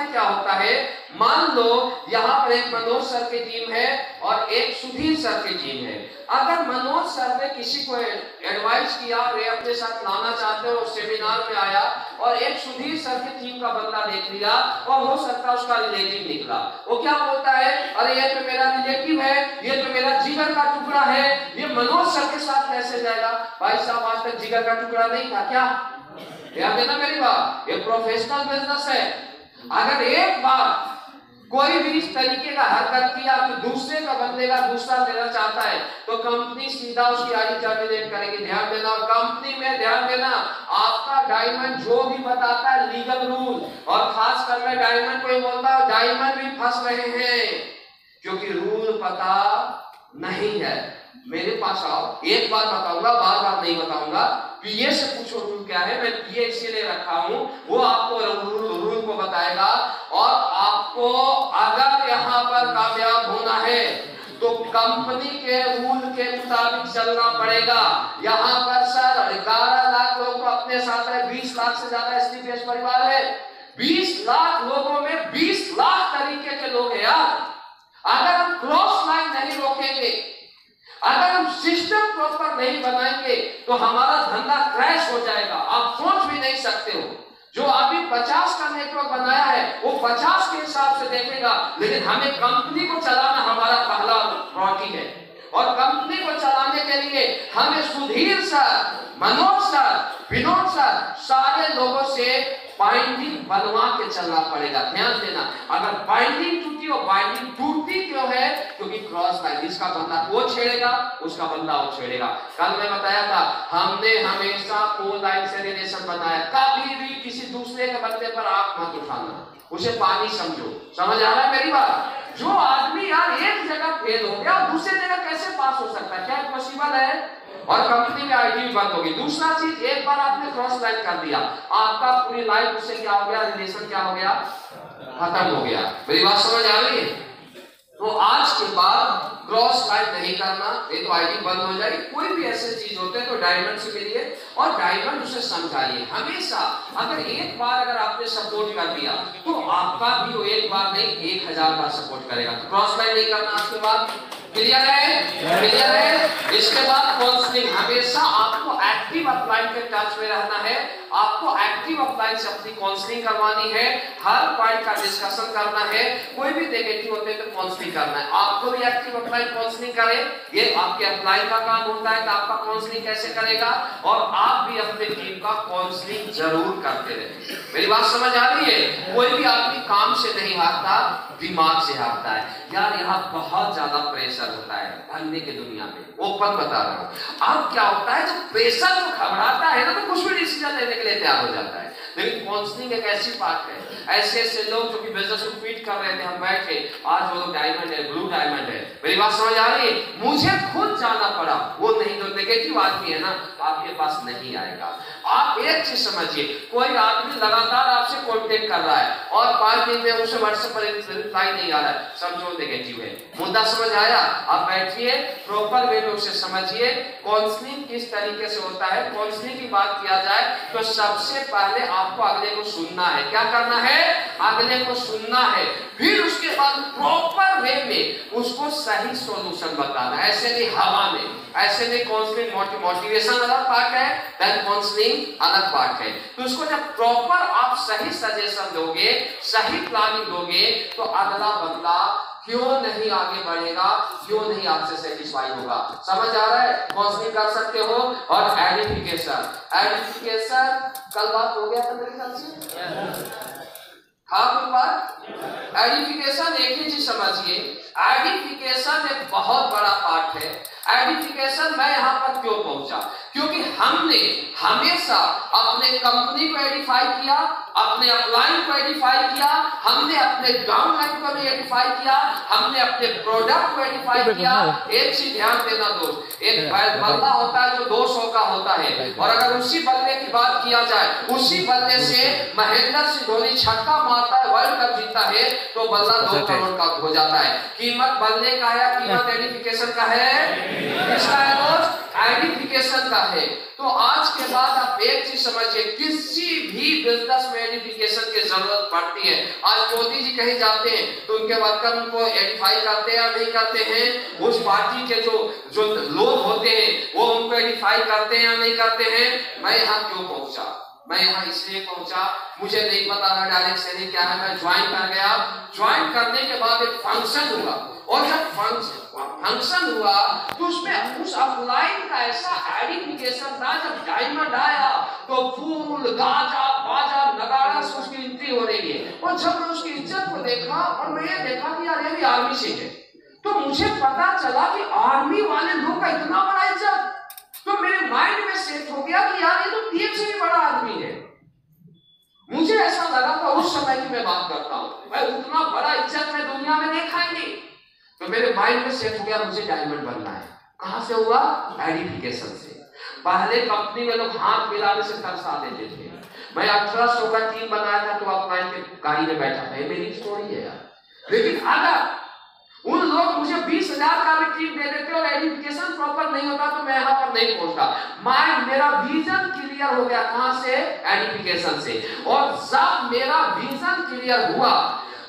Line क्या होता है? मान लो यहाँ पर एक मनोज सर की टीम है और एक सुधीर सर की टीम है। अगर मनोज सर ने किसी को एडवाइस किया वे अपने साथ लाना चाहते हो सेमिनार में आया और एक सुधीर सर की टीम का बंदा देख लिया और हो सकता उसका रिलेटिव निकला। वो क्या बोलता है? अरे ये तो मेरा रिलेटिव है, ये तो मेरा जिगर का टुकड़ा है, ये मनोज सर के साथ कैसे जाएगा? भाई साहब, आज तक जिगर का टुकड़ा नहीं था क्या? ध्यान देना मेरी बात। ये प्रोफेशनल बिज़नेस है। अगर एक बार कोई भी इस तरीके का हरकत किया तो दूसरे का बंदे का दूसरा देना चाहता है तो कंपनी सीधा उसकी आईडी टर्मिनेट करेगी। ध्यान देना और कंपनी में ध्यान देना, आपका डायमंड जो भी बताता है लीगल रूल और खास कर मैं डायमंड को बोलता हूँ डायमंड भी फंस रहे हैं, क्योंकि रूल पता नहीं है। मेरे पास आओ, एक बार बताऊँगा, बार बार नहीं बताऊँगा पीए से पूछो रूल क्या है, मैं पीए इसीलिए रखा हूँ वो आपको रूल रूल को बताएगा और आपको अगर यहाँ पर कामयाब होना है तो कंपनी के रूल के मुताबिक चलना पड़ेगा। यहाँ पर सर ग्यारह लाख लोगों को अपने साथ है, बीस लाख से ज़्यादा एस परिवार है। बीस लाख लोगों में बीस लाख तरीके के लोग हैं यार। अगर हम क्रॉस लाइन नहीं रोकेंगे, अगर हम सिस्टम प्रॉपर नहीं बनाएँगे तो हमारा धंधा क्रैश हो जाएगा। आप सोच भी नहीं सकते हो। जो अभी 50 का नेटवर्क बनाया है, वो 50 के हिसाब से देखेगा। लेकिन हमें कंपनी को चलाना हमारा पहला प्रायोरिटी है। और कंपनी को चलाने के लिए हमें Sudhir sir, Manoj sir, Vinod sir, सारे लोगों से बाइंडिंग बनवा के चलना पड़ेगा। ध्यान देना, अगर बाइंडिंग टूटी और बाइंडिंग टूटती क्यों है, क्योंकि क्रॉस लाइन इसका बंदा वो छेड़ेगा, उसका बंदा वो छेड़ेगा। कल मैं बताया था, हमने हमेशा को लाइन से रिलेशन बनाया। कभी भी किसी दूसरे के बंदे पर आँख मत उठाना। उसे पानी समझो। समझ आ रहा है मेरी बात? जो आदमी यार एक जगह फेल हो गया, दूसरे जगह कैसे पास हो सकता है? क्या पॉसिबल है? और कंपनी में आईडी भी बंद होगी। दूसरा चीज़, एक बार आपने क्रॉस लाइन कर दिया। आपका पूरी लाइफ उससे क्या हो गया? रिलेशन क्या हो गया? खत्म हो गया। मेरी बात समझ आ रही है? तो आज के बाद क्रॉस लाइन नहीं करना, ये तो आईडी बंद हो जाएगी। कोई भी ऐसे चीज़ होते हैं तो डायमंड से मिलिए और डायमंड उसे समझाइए। हमेशा अगर एक बार अगर आपने सपोर्ट कर दिया तो आपका भी वो एक बार नहीं, एक हज़ार बार सपोर्ट करेगा। तो क्रॉस लाइन नहीं करना आज के बाद। क्लियर है क्लियर है इसके बाद काउंसलिंग हमेशा आपको एक्टिव अपलाइन के टच में रहना है। आपको एक्टिव अपलाइन से अपनी काउंसलिंग करवानी है। हर पॉइंट का डिस्कशन करना है। कोई भी नेगेटिव होते तो काउंसलिंग करना है। आपको भी एक्टिव अपलाइन काउंसलिंग करें। ये आपके अपलाइन का काम होता है तो आपका काउंसलिंग कैसे करेगा? और आप भी अपने टीम का काउंसलिंग ज़रूर करते रहे। मेरी बात समझ आ रही है? कोई भी आदमी काम से नहीं हारता, दिमाग से हारता है। यार, यहाँ बहुत ज़्यादा प्रेशर होता है भागने की दुनिया में, वो पद बता रहा हूँ। अब क्या होता है, जब प्रेशर जो घबराता है ना तो कुछ भी डिसीज़न लेने के लिए तैयार हो जाता है। लेकिन काउंसलिंग एक ऐसी बात है, ऐसे ऐसे लोग जो कि बिज़नेस को फ़ीड कर रहे थे, हम बैठे, आज वो लोग डायमंड है ब्लू डायमंड है। मेरी बात समझ आ रही है? मुझे खुद जाना पड़ा। वो नहीं तो नेगेटिव आदमी है ना। आपके पास नहीं आएगा। आप एक चीज़ समझिए, कोई आदमी लगातार आपसे कांटेक्ट कर रहा है और पाँच दिन में उसे व्हाट्सएप पर रिप्लाई नहीं आ रहा है। समझो नेगेटिव है। मुद्दा समझ आया? आप बैठिए प्रॉपर वे में उसे समझिए काउंसलिंग किस तरीके से होता है काउंसलिंग की बात किया जाए तो सबसे पहले आपको अगले को सुनना है। क्या करना है? अगले को सुनना है। फिर उसके बाद प्रॉपर वे में उसको सही सॉल्यूशन बताना ऐसे नहीं, हवा में। ऐसे नहीं काउंसलिंग मोटिवेशन अलग पार्ट है देन काउंसलिंग अलग पार्ट है। तो उसको जब प्रॉपर आप सही सजेशन दोगे, सही प्लानिंग दोगे तो अगला बंदा क्यों नहीं आगे बढ़ेगा, क्यों नहीं आपसे सेटिस्फाई होगा? समझ आ रहा है? काउंसलिंग कर सकते हो और एडिफिकेशन एडिफिकेशन कल बात हो गया था मेरे ख्याल से? हाँ बात? एडिफिकेशन एक ही चीज़ समझिए। एडिफिकेशन एक बहुत बड़ा पार्ट है। एडिफिकेशन मैं यहाँ पर क्यों पहुँचा? क्योंकि हमने हमेशा अपने कंपनी को एडिफाई किया अपने अपलाइन को एडिफाई किया हमने अपने डाउनलाइन को भी एडिफाई किया हमने अपने प्रोडक्ट को एडिफाई किया। एक चीज़ ध्यान देना दोस्त एक बल्ला होता है जो दो सौ का होता है। और अगर उसी बल्ले की बात किया जाए उसी बल्ले से महेंद्र सिंह धोनी छक्का मारता है वर्ल्ड कप मिलता है तो बल्ला दो करोड़ का हो जाता है। कीमत बनने का है कीमत आइडेंटिफिकेशन का है? आइडेंटिफिकेशन का है। तो आज के बाद आप एक चीज़ समझिए, किसी भी बिज़नेस में आइडेंटिफिकेशन की ज़रूरत पड़ती है। आज मोदी जी कहीं जाते हैं तो उनके वर्कर उनको आइडेंटिफाई करते हैं या नहीं करते हैं? उस पार्टी के जो जो लोग होते हैं, वो उनको आइडेंटिफाई करते हैं या नहीं करते हैं? मैं यहाँ क्यों पहुँचा? मैं यहाँ इसलिए पहुँचा, मुझे नहीं पता था डायरेक्ट से नहीं क्या है, मैं ज्वाइन कर गया। ज्वाइन करने के बाद एक फ़ंक्शन हुआ। और जब फ़ंक्शन हुआ। तो उसमें उस अपलाइन का ऐसा आइडेंटिफिकेशन था जब डायमंड आया। तो फूल, गाजा, बाजा, नगाड़ा से उसकी एंट्री हो रही है। और जब मैं उसकी इज़्ज़त को देखा और मैं ये देखा कि यार, ये भी आर्मी से है। तो मुझे पता चला कि आर्मी वाले लोग का इतना बड़ा इज़्ज़त। तो मेरे माइंड में सेट हो गया कि यार, ये तो पीएम से भी बड़ा आदमी है। मुझे ऐसा लगा था उस समय की मैं बात करता हूँ। मैं उतना बड़ा इज़्ज़त में दुनिया में देखा ही नहीं तो मेरे माइंड में सेट हो गया मुझे डायमंड बनना है। कहाँ से हुआ? आइडेंटिफिकेशन से। पहले कंपनी में लोग हाथ मिलाने से तरसा देते थे। मैं अठारह सौ का टीम बनाया था तो अपना गाड़ी में बैठा था। मेरी स्टोरी है यार। लेकिन अगर उन लोग मुझे बीस हज़ार का भी टीम दे देते और एजुकेशन प्रॉपर नहीं होता तो मैं यहाँ पर नहीं पहुँचता। माइंड मेरा विजन क्लियर हो गया कहाँ से? एजुकेशन से। और जब मेरा विजन क्लियर हुआ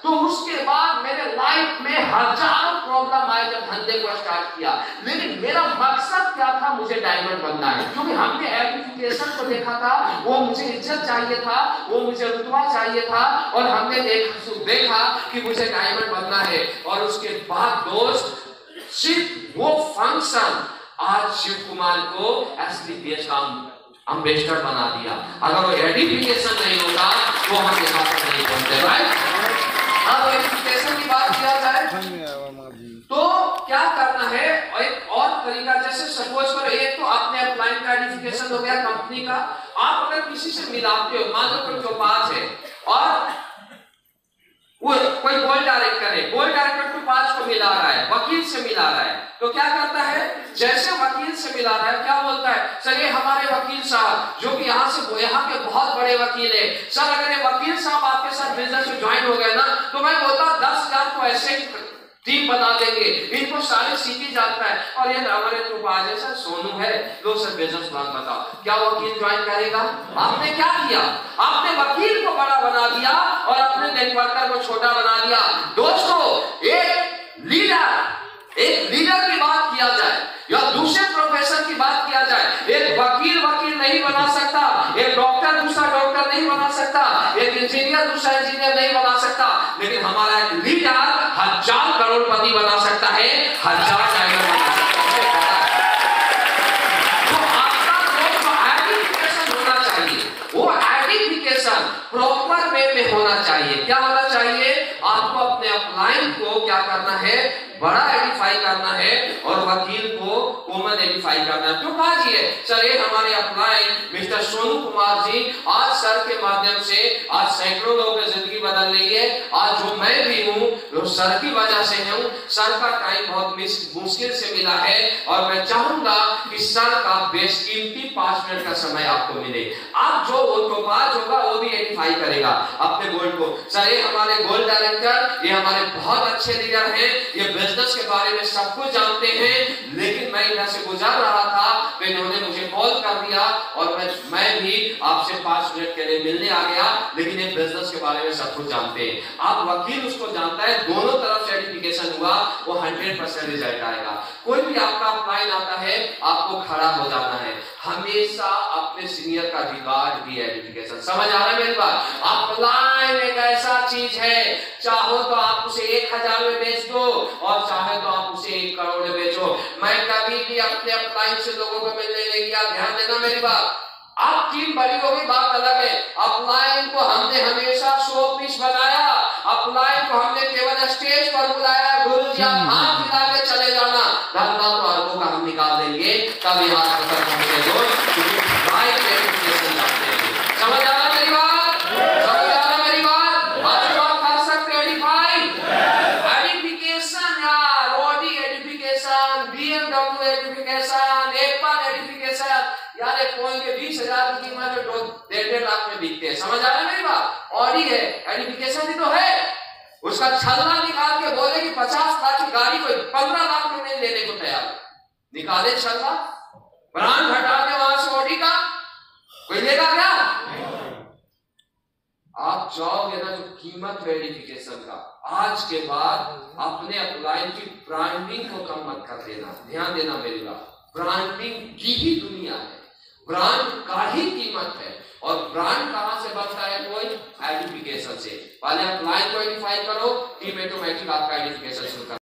तो उसके बाद मेरे लाइफ में हज़ारों प्रॉब्लम आए जब धंधे को स्टार्ट किया। लेकिन मेरा मकसद क्या था? मुझे डायमंड बनना है। क्योंकि हमने एप्लीकेशन को देखा था वो मुझे इज़्ज़त चाहिए था वो मुझे रुतबा चाहिए था और हमने देख, देखा कि मुझे डायमंड बनना है। और उसके बाद दोस्त सिर्फ़ वो फ़ंक्शन आज शिव कुमार को एस का अम्बेसडर बना दिया। अगर वो एडिफिकेशन नहीं होता तो हम यहाँ पर नहीं पहुँचते राइट अब एजुकेशन की बात किया जाए तो क्या करना है? और एक और तरीका, जैसे सपोज़ करो, एक तो आपने अप्लाई का एडिफिकेशन हो गया कंपनी का। आप अगर किसी से मिलाते हो, मान लो कोई पास है, और वो कोई गोल डायरेक्टर है गोल डायरेक्टर को पाँच को मिला रहा है, वकील से मिला रहा है। तो क्या करता है? जैसे वकील से मिला रहा है, क्या बोलता है? सर, ये हमारे वकील साहब, जो कि यहाँ से यहाँ के बहुत बड़े वकील है। सर, अगर ये वकील साहब आपके साथ बिज़नेस में ज्वाइन हो गए ना तो मैं बोलता दस हज़ार को ऐसे टीम बना देंगे। इनको सारे सीखी जाता है। और ये हमारे तो आज सर सोनू है। लो सर बिज़नेस प्लान बताओ, क्या वकील ज्वाइन करेगा? आपने क्या किया? आपने वकील को बड़ा बना दिया और अपने नेटवर्कर को छोटा बना दिया। दोस्तों, एक लीडर एक लीडर की बात किया जाए या दूसरे प्रोफेसर की बात किया जाए, एक वकील वकील नहीं बना सकता, एक डॉक्टर दूसरा डॉक्टर नहीं बना सकता, एक इंजीनियर दूसरा इंजीनियर नहीं बना सकता। लेकिन हमारा एक लीडर हज़ार करोड़पति बना सकता है, हज़ार टाइगर बना सकता है। तो आइडेंटिफिकेशन होना चाहिए। वो प्रॉपर वे में होना चाहिए। क्या होना चाहिए? आपको अपने अपलाइन को क्या करना है? बड़ा आइडेंटिफाई करना है और वकील को कॉमन आइडेंटिफाई करना है। तो कहा जी सर हमारे अपलाइन मिस्टर सोनू कुमार जी। आज सर के माध्यम से आज सैकड़ों लोगों की ज़िंदगी बदल रही है। आज जो मैं भी हूँ सर की वजह से हूँ, सर का टाइम बहुत मुश्किल से मिला है। और मैं चाहूँगा कि सर का बेशकीमती पाँच मिनट का समय आपको मिले। अब जो तो पाँच होगा, वो भी आइडेंटिफाई करेगा अपने गोल्ड को। सर हमारे गोल्ड डायरेक्टर ये हमारे बहुत अच्छे लीडर हैं। ये बिज़नेस के बारे में सब कुछ जानते हैं, लेकिन मैं इधर से गुजर रहा था इन्होंने मुझे कॉल कर दिया और मैं भी आपसे पाँच मिनट के लिए मिलने आ गया, लेकिन ये बिज़नेस के बारे में सब कुछ जानते हैं। आप वकील उसको जानता है, दोनों तरफ़ सर्टिफिकेशन हुआ, वो हंड्रेड परसेंट रिज़ल्ट आएगा। कोई भी आपका अपलाइन आता है, आपको खड़ा हो जाना है। हमेशा अपने सीनियर का रिगार्ड भी एजुकेशन समझ आ रहा है मेरी बात? अपलाइन एक ऐसा चीज़ है, चाहो तो आप उसे एक हज़ार में बेच दो और चाहे तो आप उसे एक करोड़ में बेचो। मैं कभी भी अपने अपलाइन से लोगों को मिलने नहीं गया। ध्यान देना मेरी बात। अब टीम बड़ी होगी बात अलग है। अपलाइन को हमने हमेशा शो पीस बनाया। अपलाइन को हमने केवल स्टेज पर बुलाया। गुरु जी आप हाथ मिला के चले जाना। धंधा तो अरबों का हम निकाल देंगे। तब यहाँ तक पहुँचे लोग समझ आ रहा मेरी बात समझ आ रहा है मेरी बात? ऑडी है एडिफिकेशन ही तो है। उसका छल्ला निकाल के बोले कि पचास लाख की गाड़ी कोई पंद्रह लाख में नहीं लेने को तैयार। निकाले छल्ला ब्रांड हटा दे वहाँ से ऑडी का। कोई लेगा क्या? आप जाओगे ना जो कीमत वेरिफिकेशन का। आज के बाद अपने अपलाइन की ब्रांडिंग को कम मत कर देना। ध्यान देना मेरी बात। ब्रांडिंग की ही दुनिया है। ब्रांड का ही कीमत है। और ब्रांड कहाँ से बनता है कोई आइडेंटिफिकेशन से। पहले आप लाइन को आइडेंटिफाई करो टीम ऑटोमेटिक आपका आइडेंटिफिकेशन शुरू